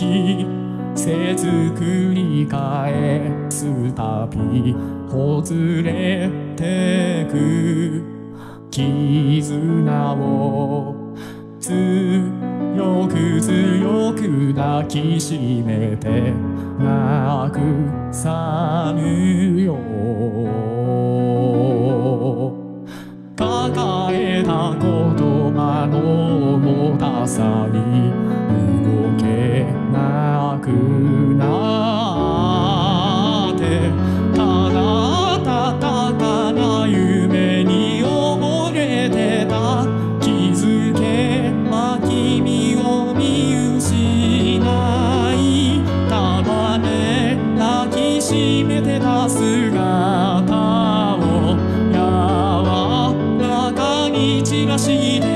季節繰り返すたびほつれてく。絆を強く強く抱きしめてなくさぬよ。抱えた言葉の重たさにくなってただたかな夢に溺れてた気づけば君を見失い束ね抱きしめてた姿を柔らかに散らして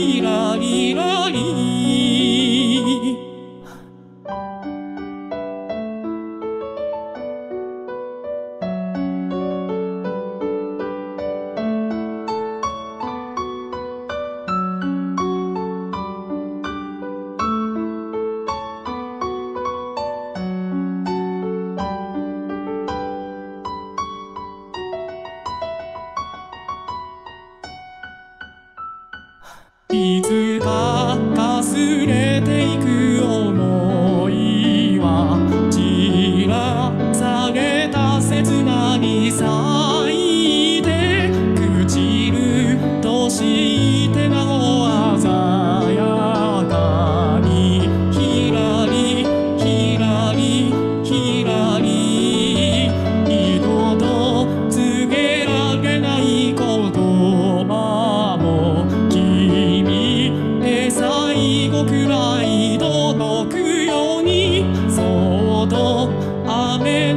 らひらりらいつかかす Amém.